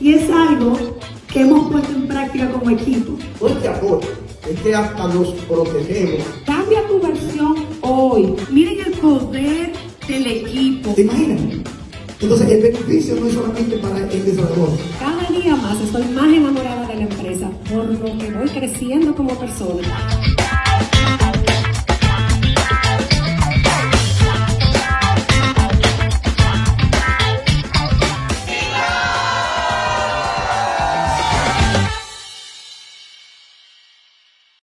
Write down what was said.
y es algo que hemos puesto en práctica como equipo. Fuerte apoyo, es que hasta nos protegemos. Cambia tu versión hoy. Miren el poder del equipo. ¿Te imaginas? Entonces el beneficio no es solamente para el desarrollador. Cada día más estoy más enamorada de la empresa por lo que voy creciendo como persona.